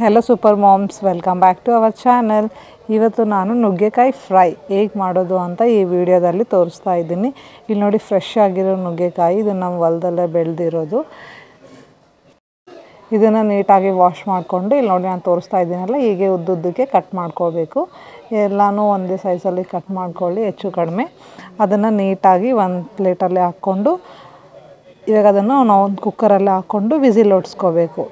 Hello super moms welcome back to our channel ಇವತ್ತು ನಾನು ನುಗ್ಗೆಕಾಯಿ ಫ್ರೈ ಹೇಗೆ ಮಾಡೋದು ಅಂತ ಈ ವಿಡಿಯೋದಲ್ಲಿ ತೋರಿಸ್ತಾ ಇದ್ದೀನಿ. ಇಲ್ಲಿ ನೋಡಿ ಫ್ರೆಶ್ ಆಗಿರೋ ನುಗ್ಗೆಕಾಯಿ. ಇದು ನಮ್ಮ ಹೊಲದಲ್ಲೇ ಬೆಳೆದಿರೋದು. ಇದನ್ನು ನೀಟಾಗಿ ವಾಶ್ ಮಾಡಿಕೊಂಡು, ಇಲ್ಲಿ ನೋಡಿ ನಾನು ತೋರಿಸ್ತಾ ಇದ್ದೀನಲ್ಲ, ಹೀಗೆ ಉದ್ದುದ್ದಕ್ಕೆ ಕಟ್ ಮಾಡ್ಕೋಬೇಕು. ಎಲ್ಲನೂ ಒಂದೇ ಸೈಜಲ್ಲಿ ಕಟ್ ಮಾಡ್ಕೊಳ್ಳಿ, ಹೆಚ್ಚು ಕಡಿಮೆ. ಅದನ್ನು ನೀಟಾಗಿ ಒಂದು ಪ್ಲೇಟಲ್ಲಿ ಹಾಕ್ಕೊಂಡು ಇವಾಗ ಅದನ್ನು ನಾವು ಒಂದು ಕುಕ್ಕರಲ್ಲಿ ಹಾಕ್ಕೊಂಡು ವಿಸಿಲ್ ಹೊಡ್ಸ್ಕೋಬೇಕು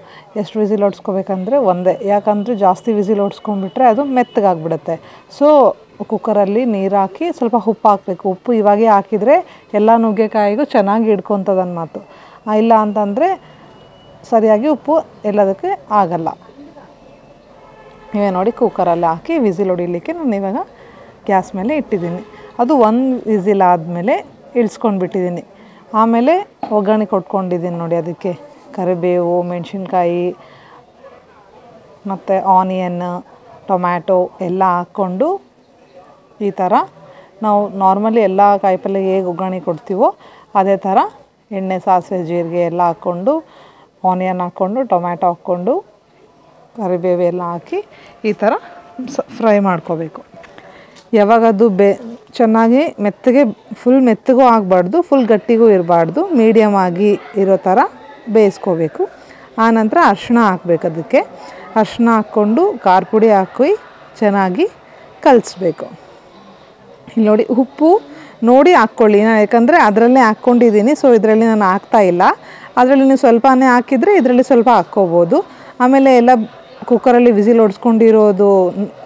ಎಷ್ಟು ವಿಸಿಲ್ ಹೊಡ್ಸ್ಕೋಬೇಕಂದ್ರೆ ಒಂದೇ. ಯಾಕಂದರೆ ಜಾಸ್ತಿ ವಿಸಿಲ್ ಹೊಡ್ಸ್ಕೊಂಡ್ಬಿಟ್ರೆ ಅದು ಮೆತ್ತಗಾಗ್ಬಿಡುತ್ತೆ. ಸೊ ಕುಕ್ಕರಲ್ಲಿ ನೀರು ಹಾಕಿ ಸ್ವಲ್ಪ ಉಪ್ಪು ಹಾಕಬೇಕು. ಉಪ್ಪು ಇವಾಗೇ ಹಾಕಿದರೆ ಎಲ್ಲ ನುಗ್ಗೆಕಾಯಿಗೂ ಚೆನ್ನಾಗಿ ಹಿಡ್ಕೊತದನ್ನ ಮಾತು. ಇಲ್ಲ ಅಂತಂದರೆ ಸರಿಯಾಗಿ ಉಪ್ಪು ಎಲ್ಲದಕ್ಕೆ ಆಗಲ್ಲ. ನೀವೇ ನೋಡಿ ಕುಕ್ಕರಲ್ಲಿ ಹಾಕಿ ವಿಸಿಲ್ ಹೊಡಿಲಿಕ್ಕೆ ನಾನು ಇವಾಗ ಗ್ಯಾಸ್ ಮೇಲೆ ಇಟ್ಟಿದ್ದೀನಿ. ಅದು ಒಂದು ವಿಸಿಲ್ ಆದಮೇಲೆ ಇಳಿಸ್ಕೊಂಡು ಬಿಟ್ಟಿದ್ದೀನಿ ಆಮೇಲೆ ಒಗ್ಗರಣೆ ಕೊಟ್ಕೊಂಡಿದ್ದೀನಿ ನೋಡಿ ಅದಕ್ಕೆ. ಕರಿಬೇವು, ಮೆಣಸಿನ್ಕಾಯಿ, ಮತ್ತು ಆನಿಯನ್, ಟೊಮ್ಯಾಟೊ ಎಲ್ಲ ಹಾಕ್ಕೊಂಡು ಈ ಥರ ನಾವು ನಾರ್ಮಲಿ ಎಲ್ಲ ಕಾಯಿಪಲ್ಯ ಹೇಗೆ ಒಗ್ಗರಣೆ ಕೊಡ್ತೀವೋ ಅದೇ ಥರ ಎಣ್ಣೆ, ಸಾಸಿವೆ, ಜೀರಿಗೆ ಎಲ್ಲ ಹಾಕ್ಕೊಂಡು, ಆನಿಯನ್ ಹಾಕ್ಕೊಂಡು, ಟೊಮ್ಯಾಟೊ ಹಾಕ್ಕೊಂಡು, ಕರಿಬೇವು ಎಲ್ಲ ಹಾಕಿ ಈ ಥರ ಸ, ಫ್ರೈ ಮಾಡ್ಕೋಬೇಕು. ಯಾವಾಗದು ಬೆ ಚೆನ್ನಾಗಿ ಮೆತ್ತಗೆ ಫುಲ್ ಮೆತ್ತಗೂ ಆಗಬಾರ್ದು ಫುಲ್ ಗಟ್ಟಿಗೂ ಇರಬಾರ್ದು ಮೀಡಿಯಮ್ ಆಗಿ ಇರೋ ಥರ ಬೇಯಿಸ್ಕೋಬೇಕು. ಆನಂತರ ಅರ್ಶಿಣ ಹಾಕ್ಬೇಕು ಅದಕ್ಕೆ. ಅರ್ಶಿಣ ಹಾಕ್ಕೊಂಡು ಖಾರ ಪುಡಿ ಹಾಕಿ ಚೆನ್ನಾಗಿ ಕಲಿಸ್ಬೇಕು. ಇಲ್ಲಿ ನೋಡಿ ಉಪ್ಪು ನೋಡಿ ಹಾಕ್ಕೊಳ್ಳಿ. ನಾನು ಯಾಕಂದರೆ ಅದರಲ್ಲೇ ಹಾಕ್ಕೊಂಡಿದ್ದೀನಿ ಸೊ ಇದರಲ್ಲಿ ನಾನು ಹಾಕ್ತಾ ಇಲ್ಲ. ಅದರಲ್ಲಿ ನೀವು ಸ್ವಲ್ಪನೇ ಹಾಕಿದರೆ ಇದರಲ್ಲಿ ಸ್ವಲ್ಪ ಹಾಕ್ಕೋಬೋದು. ಆಮೇಲೆ ಎಲ್ಲ ಕುಕ್ಕರಲ್ಲಿ ವಿಸಿಲ್ ಹೊಡ್ಸ್ಕೊಂಡಿರೋದು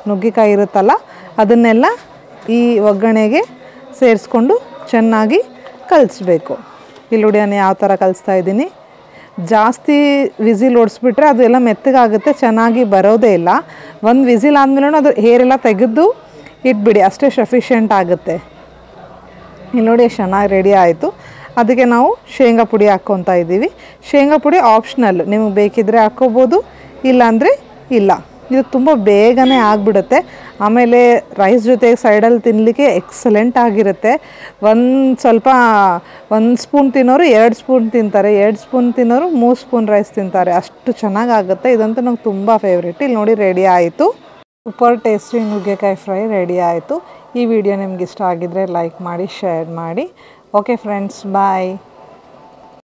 ನುಗ್ಗಿಕಾಯಿ ಇರುತ್ತಲ್ಲ, ಅದನ್ನೆಲ್ಲ ಈ ಒಗ್ಗರಣೆಗೆ ಸೇರಿಸ್ಕೊಂಡು ಚೆನ್ನಾಗಿ ಕಲಿಸ್ಬೇಕು. ಇಲ್ಲಿ ನೋಡಿ ನಾನು ಯಾವ ಥರ ಕಲಿಸ್ತಾ ಇದ್ದೀನಿ. ಜಾಸ್ತಿ ವಿಸಿಲ್ ಓಡಿಸ್ಬಿಟ್ರೆ ಅದೆಲ್ಲ ಮೆತ್ತಗಾಗುತ್ತೆ, ಚೆನ್ನಾಗಿ ಬರೋದೇ ಇಲ್ಲ. ಒಂದು ವಿಸಿಲ್ ಆದಮೇಲೂ ಅದು ಹೇರೆಲ್ಲ ತೆಗೆದು ಇಟ್ಬಿಡಿ, ಅಷ್ಟೇ ಸಫಿಷಿಯೆಂಟ್ ಆಗುತ್ತೆ. ಇಲ್ಲಿ ನೋಡಿ ಚೆನ್ನಾಗಿ ರೆಡಿ ಆಯಿತು. ಅದಕ್ಕೆ ನಾವು ಶೇಂಗಾ ಪುಡಿ ಹಾಕ್ಕೊತಾ ಇದ್ದೀವಿ. ಶೇಂಗಾ ಪುಡಿ ಆಪ್ಷನಲ್ ನಿಮಗೆ ಬೇಕಿದ್ದರೆ ಹಾಕ್ಕೋಬೋದು, ಇಲ್ಲಾಂದರೆ ಇಲ್ಲ. ಇದು ತುಂಬ ಬೇಗನೆ ಆಗಿಬಿಡುತ್ತೆ. ಆಮೇಲೆ ರೈಸ್ ಜೊತೆಗೆ ಸೈಡಲ್ಲಿ ತಿನ್ನಲಿಕ್ಕೆ ಎಕ್ಸಲೆಂಟ್ ಆಗಿರುತ್ತೆ. ಒಂದು ಸ್ವಲ್ಪ, ಒಂದು ಸ್ಪೂನ್ ತಿನ್ನೋರು ಎರಡು ಸ್ಪೂನ್ ತಿಂತಾರೆ. ಎರಡು ಸ್ಪೂನ್ ತಿನ್ನೋರು ಮೂರು ಸ್ಪೂನ್ ರೈಸ್ ತಿಂತಾರೆ. ಅಷ್ಟು ಚೆನ್ನಾಗಾಗುತ್ತೆ ಇದಂತೂ ನಂಗೆ ತುಂಬ ಫೇವ್ರೇಟ್ ಇಲ್ಲಿ ನೋಡಿ ರೆಡಿ ಆಯಿತು. ಸೂಪರ್ ಟೇಸ್ಟಿ ನುಗ್ಗೆಕಾಯಿ ಫ್ರೈ ರೆಡಿ ಆಯಿತು. ಈ ವಿಡಿಯೋ ನಿಮ್ಗೆ ಇಷ್ಟ ಆಗಿದ್ದರೆ ಲೈಕ್ ಮಾಡಿ ಶೇರ್ ಮಾಡಿ. Okay friends bye